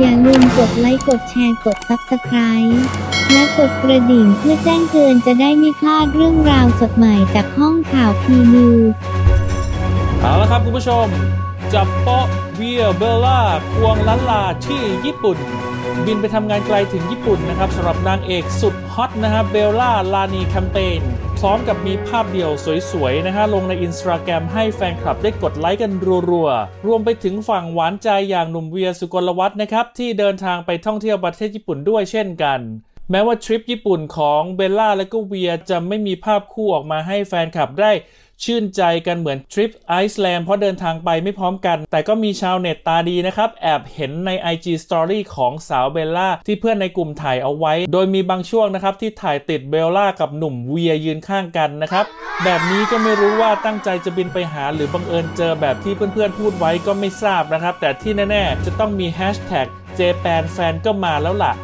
อย่าลืมกดไลค์ กดแชร์ กด Subscribe และกดกระดิ่งเพื่อแจ้งเตือนจะได้ไม่พลาดเรื่องราวสดใหม่จากห้องข่าวพีนิวส์เอาละครับคุณผู้ชม จับโป๊ะเวียร์เบลล่าควงลั้นลาที่ญี่ปุ่น บินไปทำงานไกลถึงญี่ปุ่นนะครับสำหรับนางเอกสุดฮอตนะฮะเบลล่าราณีแคมเปน พร้อมกับมีภาพเดี่ยวสวยๆนะฮะลงในอินสตาแกรมให้แฟนคลับได้กดไลค์กันรัวๆ รวมไปถึงฝั่งหวานใจอย่างหนุ่มเวียร์สุกลวัฒน์นะครับ ที่เดินทางไปท่องเที่ยวประเทศญี่ปุ่นด้วยเช่นกัน แม้ว่าทริปญี่ปุ่นของเบลล่าและก็เวียร์จะไม่มีภาพคู่ออกมาให้แฟนคลับได้ ชื่นใจกันเหมือนทริปไอซ์แลนด์เพราะเดินทางไปไม่พร้อมกัน แต่ก็มีชาวเน็ตตาดีนะครับ แอบเห็นใน IG Story ของสาวเบลล่า ที่เพื่อนในกลุ่มถ่ายเอาไว้ โดยมีบางช่วงนะครับ ที่ถ่ายติดเบลล่ากับหนุ่มเวียร์ยืนข้างกันนะครับ แบบนี้ก็ไม่รู้ว่าตั้งใจจะบินไปหาหรือบังเอิญเจอแบบที่เพื่อนๆพูดไว้ก็ไม่ทราบนะครับ แต่ที่แน่ๆจะต้องมีแฮชแท็ก Japan แฟนก็มาแล้วล่ะ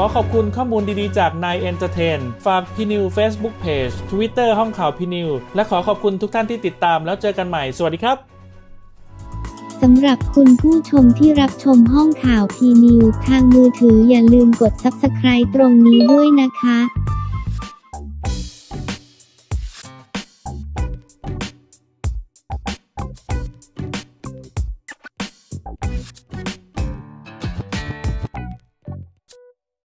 ขอขอบคุณข้อมูลดีๆ จาก Nine Entertain ฝากพีนิวส์ Facebook Page Twitter ห้องข่าวพีนิวส์ และขอขอบคุณทุกท่านที่ติดตามแล้วเจอกันใหม่ สวัสดีครับสำหรับคุณผู้ชมที่รับชมห้องข่าวพีนิวส์ทางมือถืออย่าลืมกด Subscribe ตรงนี้ด้วยนะคะ